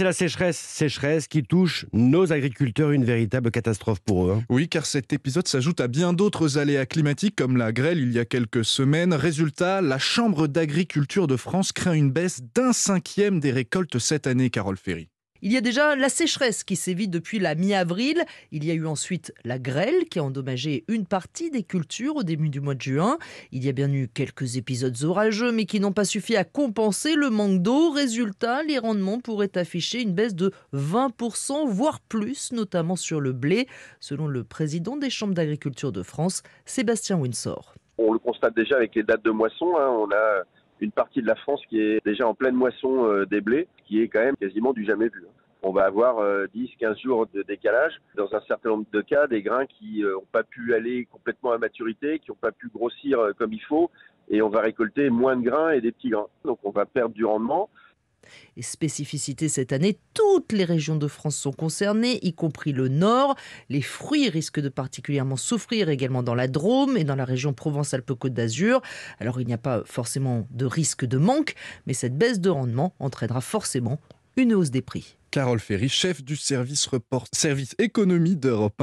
c'est la sécheresse. Sécheresse qui touche nos agriculteurs, une véritable catastrophe pour eux. hein. Oui, car cet épisode s'ajoute à bien d'autres aléas climatiques comme la grêle il y a quelques semaines. Résultat, la Chambre d'agriculture de France craint une baisse d'un cinquième des récoltes cette année, Carole Ferry. Il y a déjà la sécheresse qui sévit depuis la mi-avril. Il y a eu ensuite la grêle qui a endommagé une partie des cultures au début du mois de juin. Il y a bien eu quelques épisodes orageux, mais qui n'ont pas suffi à compenser le manque d'eau. Résultat, les rendements pourraient afficher une baisse de 20%, voire plus, notamment sur le blé, selon le président des chambres d'agriculture de France, Sébastien Winsor. On le constate déjà avec les dates de moisson. hein. On a une partie de la France qui est déjà en pleine moisson euh, des blés, qui est quand même quasiment du jamais vu. hein. On va avoir 10-15 jours de décalage. Dans un certain nombre de cas, des grains qui n'ont pas pu aller complètement à maturité, qui n'ont pas pu grossir euh, comme il faut, et on va récolter moins de grains et des petits grains. Donc on va perdre du rendement. Et spécificité cette année, toutes les régions de France sont concernées, y compris le Nord. Les fruits risquent de particulièrement souffrir également dans la Drôme et dans la région Provence-Alpes-Côte d'Azur. Alors il n'y a pas forcément de risque de manque, mais cette baisse de rendement entraînera forcément une hausse des prix. Carole Ferry, chef du service économie d'Europe 1.